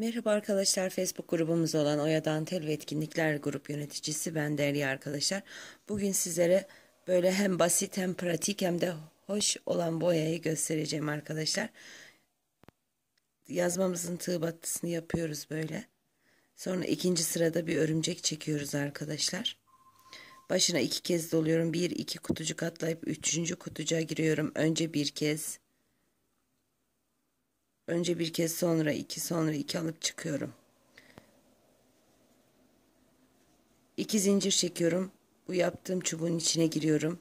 Merhaba arkadaşlar Facebook grubumuz olan Oya Dantel ve Etkinlikler Grup Yöneticisi ben Derya arkadaşlar. Bugün sizlere böyle hem basit hem pratik hem de hoş olan boyayı göstereceğim arkadaşlar. Yazmamızın tığ battısını yapıyoruz böyle. Sonra ikinci sırada bir örümcek çekiyoruz arkadaşlar. Başına iki kez doluyorum. Bir iki kutucuk atlayıp üçüncü kutucuğa giriyorum. Önce bir kez. Önce bir kez sonra iki sonra iki alıp çıkıyorum. İki zincir çekiyorum. Bu yaptığım çubuğun içine giriyorum.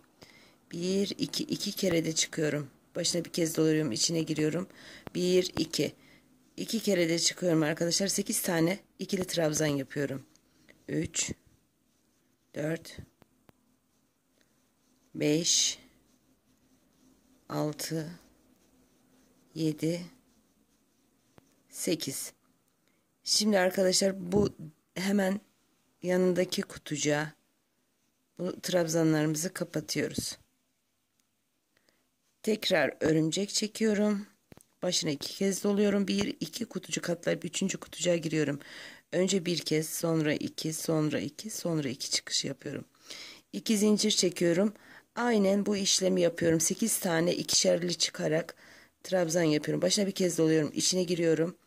Bir iki iki kere de çıkıyorum. Başına bir kez doluyorum içine giriyorum. Bir iki. İki kere de çıkıyorum arkadaşlar. Sekiz tane ikili trabzan yapıyorum. Üç. Dört. Beş. Altı. Yedi. 8. Şimdi arkadaşlar bu hemen yanındaki kutucuğa bu trabzanlarımızı kapatıyoruz. Tekrar örümcek çekiyorum. Başına iki kez doluyorum. Bir, iki kutucuk katlayıp üçüncü kutucuğa giriyorum. Önce bir kez, sonra iki, sonra iki, sonra iki çıkış yapıyorum. İki zincir çekiyorum. Aynen bu işlemi yapıyorum. Sekiz tane ikişerli çıkarak trabzan yapıyorum. Başına bir kez doluyorum. İçine giriyorum.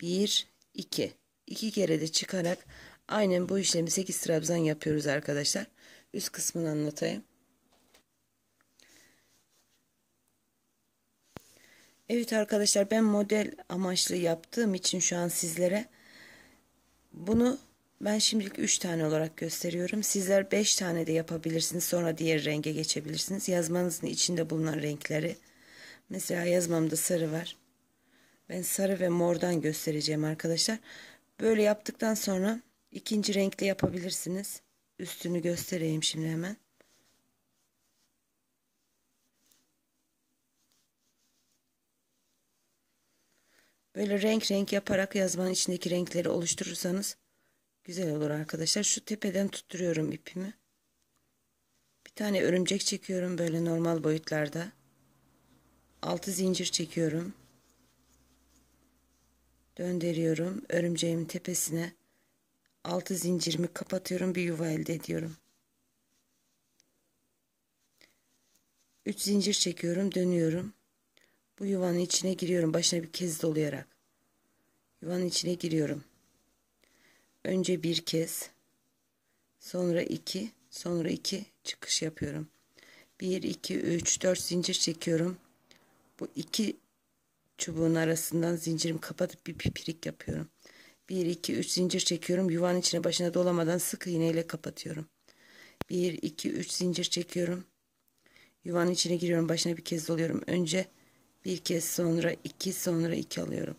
1, 2. 2 kere de çıkarak aynen bu işlemi 8 trabzan yapıyoruz arkadaşlar. Üst kısmını anlatayım. Evet arkadaşlar ben model amaçlı yaptığım için şu an sizlere bunu ben şimdilik 3 tane olarak gösteriyorum. Sizler 5 tane de yapabilirsiniz. Sonra diğer renge geçebilirsiniz. Yazmanızın içinde bulunan renkleri. Mesela yazmamda sarı var. Ben sarı ve mordan göstereceğim arkadaşlar. Böyle yaptıktan sonra ikinci renkle yapabilirsiniz. Üstünü göstereyim şimdi hemen. Böyle renk renk yaparak yazmanın içindeki renkleri oluşturursanız güzel olur arkadaşlar. Şu tepeden tutturuyorum ipimi. Bir tane örümcek çekiyorum böyle normal boyutlarda. Altı zincir çekiyorum döndürüyorum. Örümceğimin tepesine altı zincirimi kapatıyorum. Bir yuva elde ediyorum. 3 zincir çekiyorum. Dönüyorum. Bu yuvanın içine giriyorum. Başına bir kez dolayarak. Yuvanın içine giriyorum. Önce bir kez. Sonra iki. Sonra iki çıkış yapıyorum. 1, 2, 3, 4 zincir çekiyorum. Bu iki çubuğun arasından zincirimi kapatıp bir pipirik yapıyorum. 1 2 3 zincir çekiyorum. Yuvanın içine başına dolamadan sık iğneyle kapatıyorum. 1 2 3 zincir çekiyorum. Yuvanın içine giriyorum. Başına bir kez doluyorum. Önce bir kez sonra 2 sonra 2 alıyorum.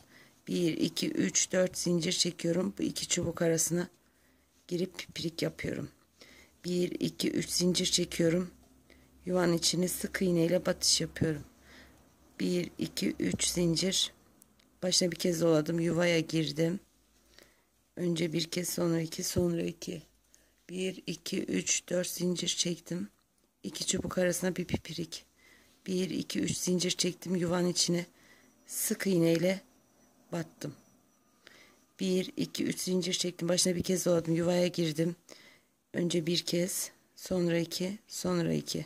1 2 3 4 zincir çekiyorum. Bu iki çubuk arasına girip pipirik yapıyorum. 1 2 3 zincir çekiyorum. Yuvanın içine sık iğneyle batış yapıyorum. 1 2 3 zincir. Başına bir kez doladım yuvaya girdim. Önce bir kez sonra iki sonra iki. 1 2 3 4 zincir çektim. İki çubuk arasına bir pipirik. 1 2 3 zincir çektim yuvanın içine. Sık iğneyle battım. 1 2 3 zincir çektim. Başına bir kez doladım yuvaya girdim. Önce bir kez sonra iki sonra iki.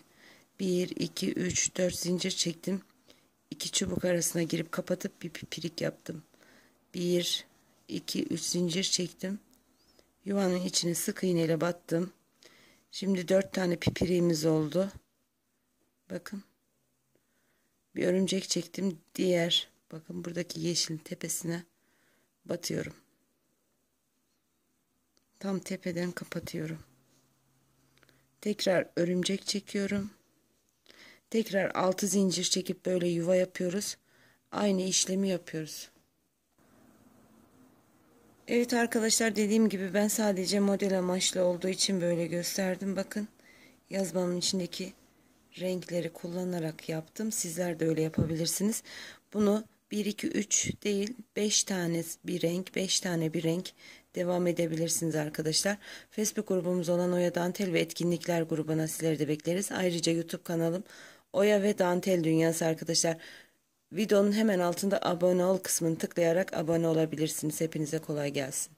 1 2 3 4 zincir çektim iki çubuk arasına girip kapatıp bir pipirik yaptım. Bir, iki, üç zincir çektim. Yuvanın içine sık iğneyle battım. Şimdi dört tane pipiriğimiz oldu. Bakın. Bir örümcek çektim. Diğer bakın buradaki yeşilin tepesine batıyorum. Tam tepeden kapatıyorum. Tekrar örümcek çekiyorum. Tekrar altı zincir çekip böyle yuva yapıyoruz. Aynı işlemi yapıyoruz. Evet arkadaşlar dediğim gibi ben sadece model amaçlı olduğu için böyle gösterdim. Bakın yazmamın içindeki renkleri kullanarak yaptım. Sizler de öyle yapabilirsiniz. Bunu 1, 2, 3 değil 5 tane bir renk 5 tane bir renk devam edebilirsiniz arkadaşlar. Facebook grubumuz olan Oya Dantel ve Etkinlikler grubuna sizleri de bekleriz. Ayrıca YouTube kanalım Oya ve Dantel Dünyası arkadaşlar. Videonun hemen altında abone ol kısmını tıklayarak abone olabilirsiniz. Hepinize kolay gelsin.